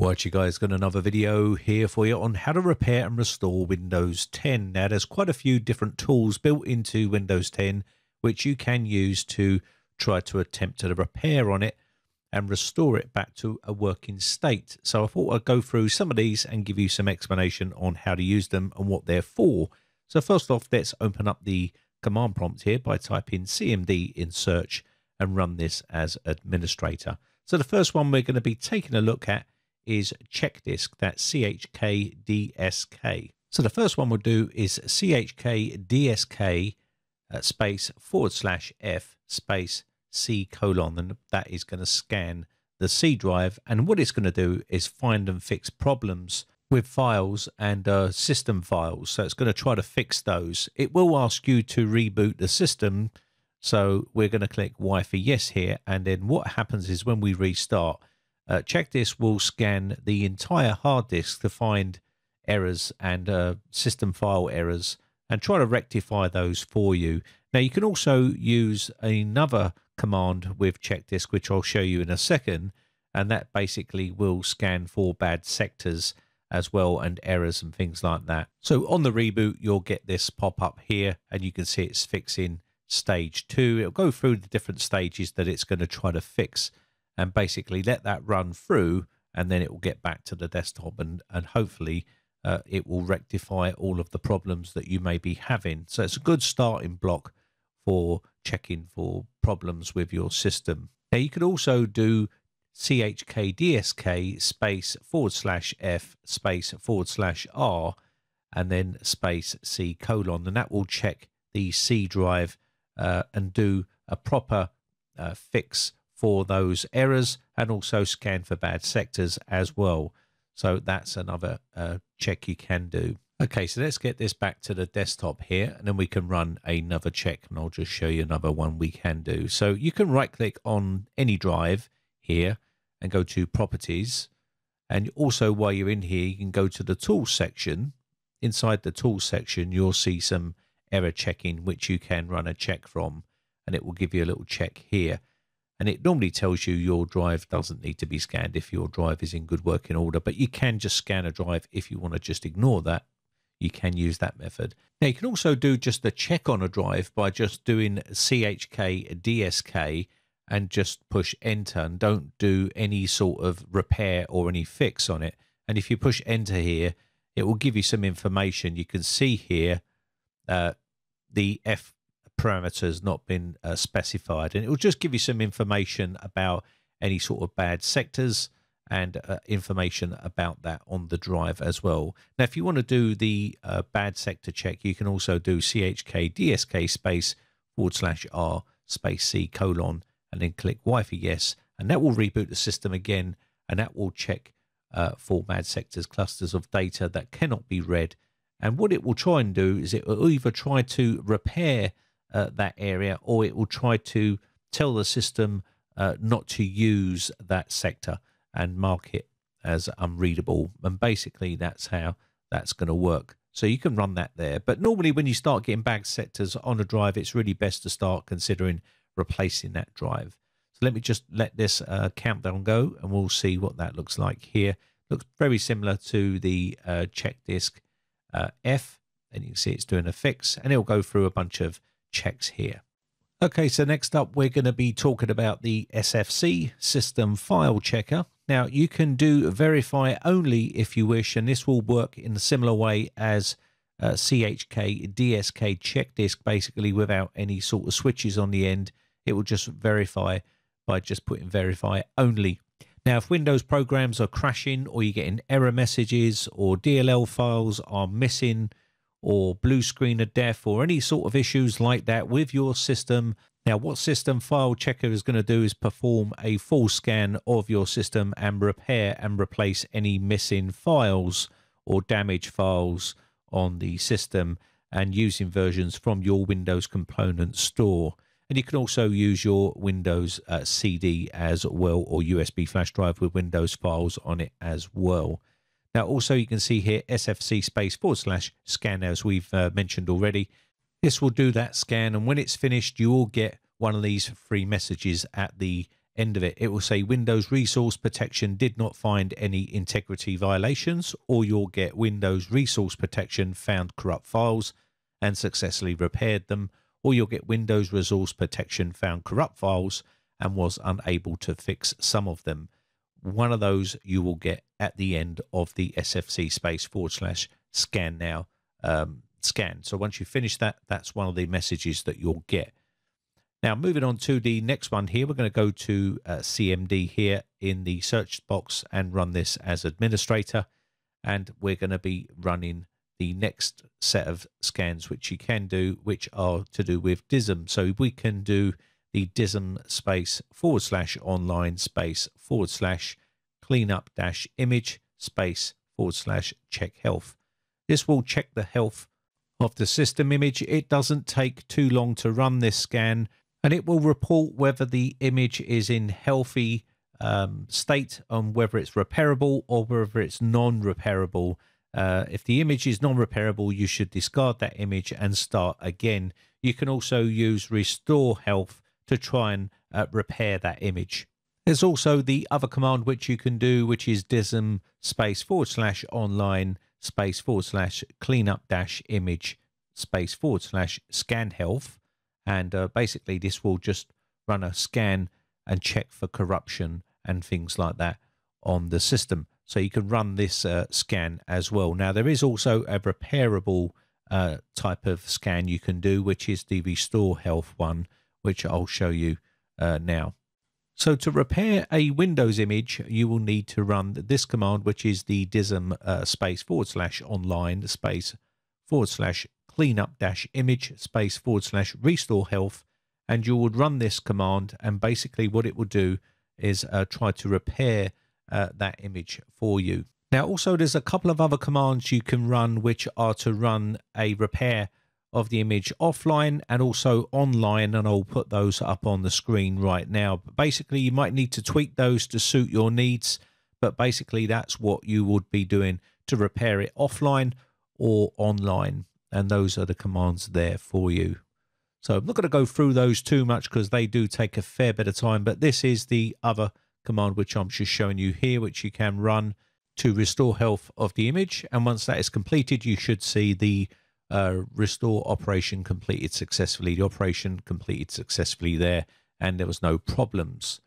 Right, you guys got another video here for you on how to repair and restore Windows 10. Now, there's quite a few different tools built into Windows 10 which you can use to try to attempt to repair on it and restore it back to a working state. So I thought I'd go through some of these and give you some explanation on how to use them and what they're for. So first off, let's open up the command prompt here by typing cmd in search and run this as administrator. So the first one we're going to be taking a look at is ChkDisk, that's CHKDSK. So the first one we'll do is CHKDSK uh, space forward slash F space C colon, and that is going to scan the C drive. And what it's going to do is find and fix problems with files and uh, system files. So it's going to try to fix those. It will ask you to reboot the system. So we're going to click for yes here. And then what happens is when we restart, uh, ChkDisk will scan the entire hard disk to find errors and uh, system file errors and try to rectify those for you. Now you can also use another command with check disk, which I'll show you in a second, and that basically will scan for bad sectors as well and errors and things like that. So on the reboot, you'll get this pop up here and you can see it's fixing stage two. It'll go through the different stages that it's going to try to fix and basically let that run through and then it will get back to the desktop and, and hopefully uh, it will rectify all of the problems that you may be having. So it's a good starting block for checking for problems with your system. Now you can also do chkdsk space forward slash f space forward slash r and then space c colon and that will check the C drive uh, and do a proper uh, fix for those errors and also scan for bad sectors as well. So that's another uh, check you can do. Okay, so let's get this back to the desktop here and then we can run another check and I'll just show you another one we can do. So you can right click on any drive here and go to properties. And also while you're in here, you can go to the tools section. Inside the tools section, you'll see some error checking, which you can run a check from and it will give you a little check here and it normally tells you your drive doesn't need to be scanned if your drive is in good working order but you can just scan a drive if you want to just ignore that. You can use that method. Now you can also do just a check on a drive by just doing chk dsk and just push enter and don't do any sort of repair or any fix on it. And if you push enter here it will give you some information. You can see here uh, the f parameters not been uh, specified. And it will just give you some information about any sort of bad sectors and uh, information about that on the drive as well. Now, if you want to do the uh, bad sector check, you can also do chk dsk space forward slash r space c colon and then click for yes. And that will reboot the system again and that will check uh, for bad sectors, clusters of data that cannot be read. And what it will try and do is it will either try to repair uh, that area, or it will try to tell the system uh, not to use that sector and mark it as unreadable. And basically, that's how that's going to work. So you can run that there. But normally, when you start getting bad sectors on a drive, it's really best to start considering replacing that drive. So let me just let this uh, countdown go, and we'll see what that looks like here. Looks very similar to the uh, Disk uh, F, and you can see it's doing a fix, and it'll go through a bunch of checks here. Okay, so next up, we're going to be talking about the SFC System File Checker. Now, you can do verify only if you wish, and this will work in a similar way as uh, CHK DSK ChkDisk, basically without any sort of switches on the end. It will just verify by just putting verify only. Now, if Windows programs are crashing or you're getting error messages or DLL files are missing or blue screen of death or any sort of issues like that with your system. Now, what System File Checker is going to do is perform a full scan of your system and repair and replace any missing files or damaged files on the system and using versions from your Windows component store. And you can also use your Windows uh, CD as well or USB flash drive with Windows files on it as well. Now, also, you can see here SFC space forward slash scan, as we've uh, mentioned already. This will do that scan, and when it's finished, you will get one of these free messages at the end of it, it will say Windows Resource Protection did not find any integrity violations, or you'll get Windows Resource Protection found corrupt files and successfully repaired them, or you'll get Windows Resource Protection found corrupt files and was unable to fix some of them. One of those you will get at the end of the SFC space forward slash scan now um, scan. So once you finish that, that's one of the messages that you'll get. Now, moving on to the next one here, we're going to go to uh, CMD here in the search box and run this as administrator. And we're going to be running the next set of scans, which you can do, which are to do with DISM. So we can do the DISM space forward slash online space forward slash cleanup dash image space forward slash check health. This will check the health of the system image. It doesn't take too long to run this scan and it will report whether the image is in healthy um, state and whether it's repairable or whether it's non-repairable. Uh, if the image is non-repairable, you should discard that image and start again. You can also use restore health to try and uh, repair that image. There's also the other command which you can do, which is dism space forward slash online space forward slash cleanup dash image space forward slash scan health and uh, basically this will just run a scan and check for corruption and things like that on the system. So you can run this uh, scan as well. Now there is also a repairable uh, type of scan you can do, which is the restore health one, which I'll show you uh, now. So to repair a Windows image, you will need to run this command, which is the dism uh, space forward slash online space forward slash cleanup dash image space forward slash restore health and you would run this command and basically what it will do is uh, try to repair uh, that image for you. Now also there's a couple of other commands you can run which are to run a repair of the image offline and also online and I'll put those up on the screen right now. But basically you might need to tweak those to suit your needs but basically that's what you would be doing to repair it offline or online and those are the commands there for you. So I'm not going to go through those too much because they do take a fair bit of time, but this is the other command which I'm just showing you here, which you can run to restore health of the image. And once that is completed, you should see the uh, restore operation completed successfully. The operation completed successfully there, and there was no problems.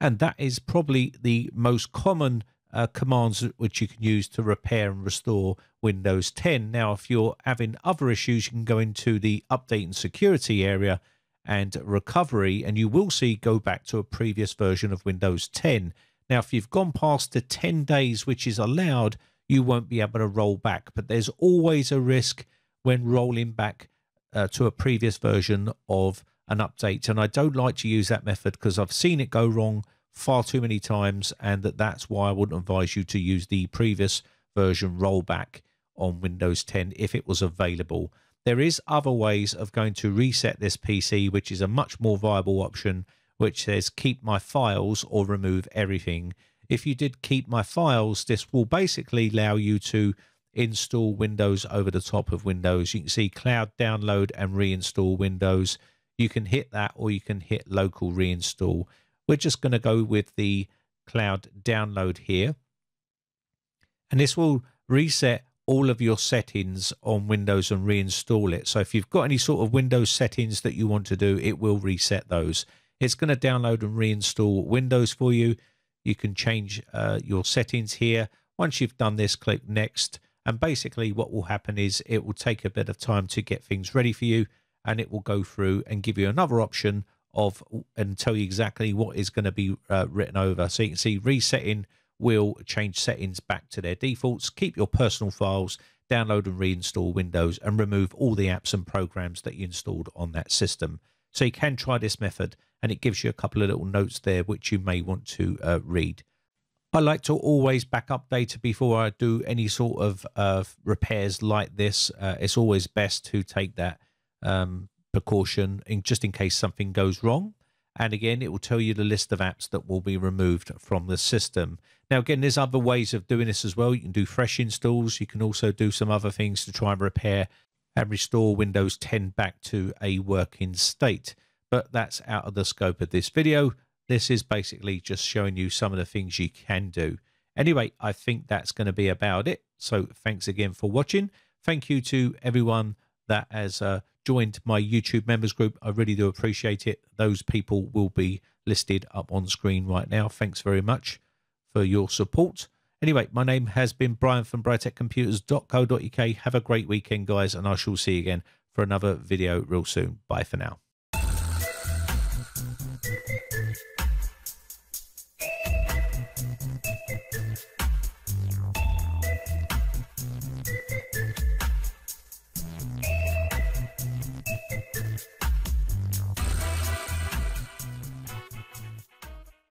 And that is probably the most common uh, commands which you can use to repair and restore Windows 10. Now, if you're having other issues, you can go into the update and security area and recovery, and you will see go back to a previous version of Windows 10. Now, if you've gone past the 10 days, which is allowed, you won't be able to roll back, but there's always a risk when rolling back uh, to a previous version of an update. And I don't like to use that method because I've seen it go wrong far too many times, and that that's why I wouldn't advise you to use the previous version rollback on Windows 10 if it was available. There is other ways of going to reset this PC, which is a much more viable option, which says keep my files or remove everything. If you did keep my files, this will basically allow you to install Windows over the top of Windows. You can see cloud download and reinstall Windows. You can hit that or you can hit local reinstall. We're just going to go with the cloud download here. And this will reset all of your settings on Windows and reinstall it. So if you've got any sort of Windows settings that you want to do, it will reset those. It's going to download and reinstall Windows for you. You can change uh, your settings here. Once you've done this, click next. And basically what will happen is it will take a bit of time to get things ready for you and it will go through and give you another option of and tell you exactly what is going to be uh, written over. So you can see resetting will change settings back to their defaults, keep your personal files, download and reinstall Windows, and remove all the apps and programs that you installed on that system. So you can try this method, and it gives you a couple of little notes there which you may want to uh, read. I like to always back up data before I do any sort of uh, repairs like this. Uh, it's always best to take that um, precaution in, just in case something goes wrong. And again, it will tell you the list of apps that will be removed from the system. Now, again, there's other ways of doing this as well. You can do fresh installs. You can also do some other things to try and repair and restore Windows 10 back to a working state. But that's out of the scope of this video. This is basically just showing you some of the things you can do. Anyway, I think that's going to be about it. So thanks again for watching. Thank you to everyone that has uh, joined my YouTube members group. I really do appreciate it. Those people will be listed up on screen right now. Thanks very much for your support. Anyway, my name has been Brian from briteccomputers.co.uk. Have a great weekend, guys, and I shall see you again for another video real soon. Bye for now.